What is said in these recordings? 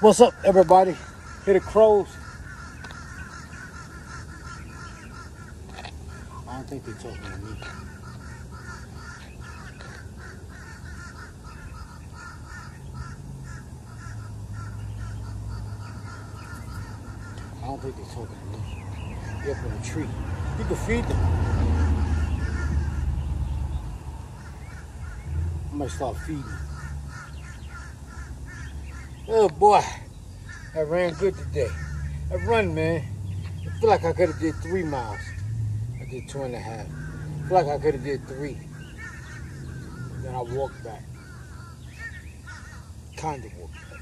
What's up, everybody? Hear the crows? I don't think they're talking to me. I don't think they're talking to me. They're up in a tree. You can feed them. I might start feeding. Oh boy, I ran good today. I run, man. I feel like I could have did three miles. I did two and a half. I feel like I could have did three. Then I walked back. Kind of walked back.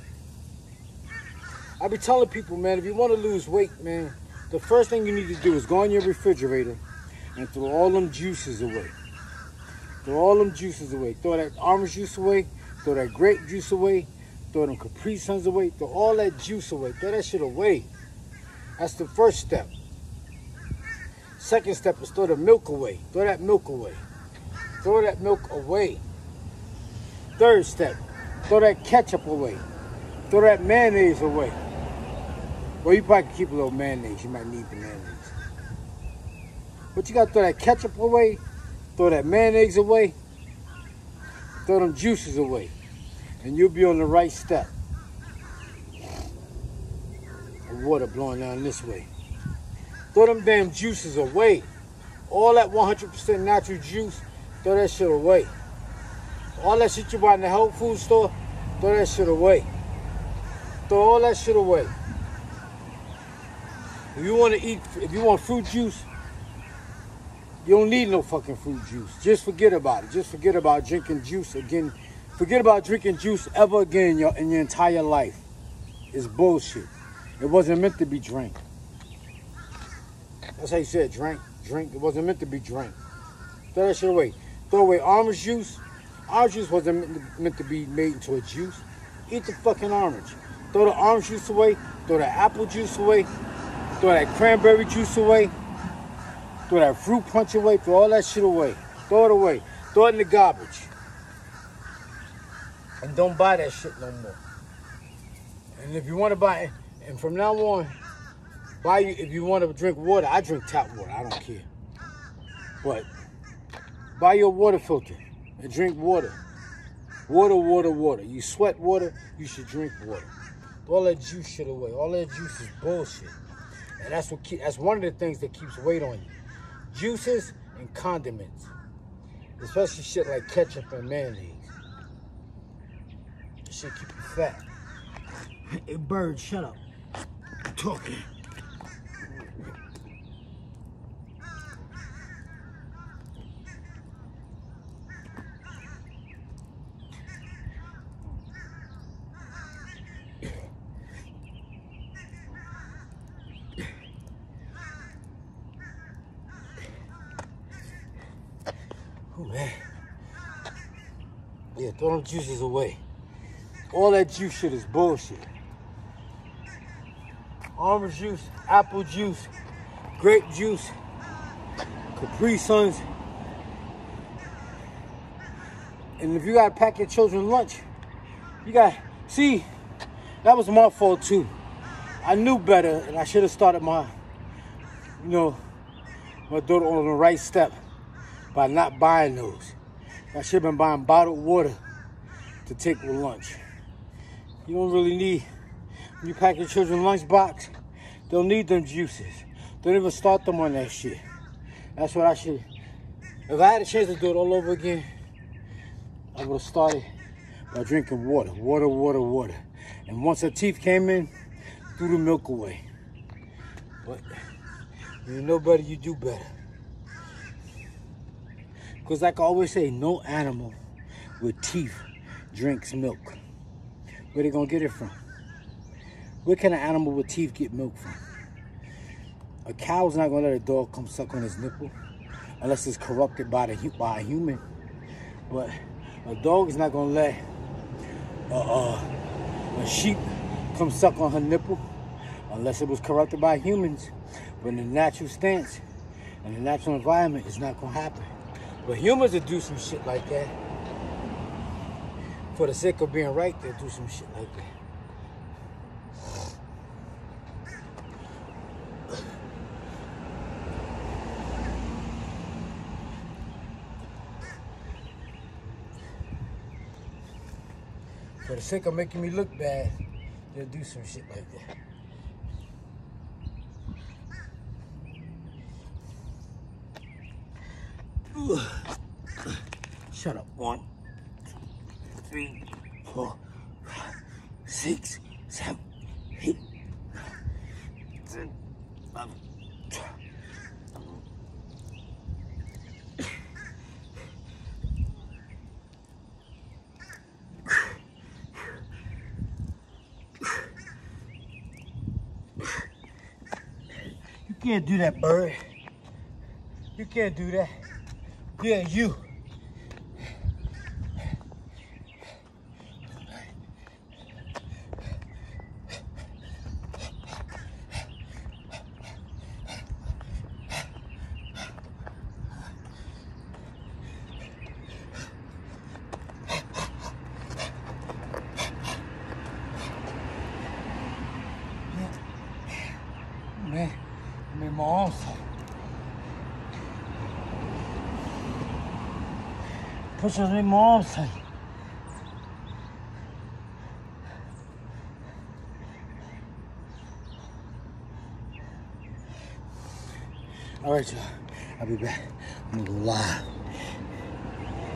I be telling people, man, if you want to lose weight, man, the first thing you need to do is go in your refrigerator and throw all them juices away. Throw all them juices away. Throw that orange juice away. Throw that grape juice away. Throw them Capri Suns away. Throw all that juice away. Throw that shit away. That's the first step. Second step is throw the milk away. Throw that milk away. Throw that milk away. Third step, throw that ketchup away. Throw that mayonnaise away. Well, you probably can keep a little mayonnaise. You might need the mayonnaise. But you got to throw that ketchup away. Throw that mayonnaise away. Throw them juices away. And you'll be on the right step. Water blowing down this way. Throw them damn juices away. All that 100% natural juice, throw that shit away. All that shit you buy in the health food store, throw that shit away. Throw all that shit away. If you want to eat, if you want fruit juice, you don't need no fucking fruit juice. Just forget about it. Just forget about drinking juice again. Forget about drinking juice ever again in your, in your entire life. It's bullshit. It wasn't meant to be drank. That's how you said drink, drink. It wasn't meant to be drank. Throw that shit away. Throw away orange juice. Orange juice wasn't meant to, meant to be made into a juice. Eat the fucking orange. Throw the orange juice away. Throw the apple juice away. Throw that cranberry juice away. Throw that fruit punch away. Throw all that shit away. Throw it away. Throw it in the garbage. And don't buy that shit no more. And if you want to buy and from now on, buy you if you want to drink water. I drink tap water. I don't care. But buy your water filter and drink water. Water, water, water. You sweat water, you should drink water. All that juice shit away. All that juice is bullshit. And that's what keep, that's one of the things that keeps weight on you. Juices and condiments. Especially shit like ketchup and mayonnaise. Shit keep you fat. Hey bird, shut up. I'm talking. Oh man. Yeah, throw them juices away. All that juice shit is bullshit. Orange juice, apple juice, grape juice, Capri Suns. And if you gotta pack your children lunch, you got see, that was my fault too. I knew better and I should have started my, you know, my daughter on the right step by not buying those. I should have been buying bottled water to take with lunch. You don't really need, when you pack your children lunchbox, they'll need them juices. Don't even start them on that shit. That's what I should, if I had a chance to do it all over again, I would have started by drinking water, water, water, water. And once her teeth came in, threw the milk away. But you know better, you do better. Because like I always say, no animal with teeth drinks milk. Where they gonna get it from? Where can an animal with teeth get milk from? A cow's not gonna let a dog come suck on his nipple unless it's corrupted by the by a human. But a dog is not gonna let a, a, a sheep come suck on her nipple unless it was corrupted by humans. But in the natural stance, in the natural environment, it's not gonna happen. But humans will do some shit like that for the sake of being right, they'll do some shit like that. For the sake of making me look bad, they'll do some shit like that. Shut up, one three, four, five, six, seven, eight, ten, eleven, twelve. You can't do that, bird. You can't do that. Yeah, you. Man, I made my arms. Push us in my arms tight. All right, y'all. I'll be back. I'm gonna go live.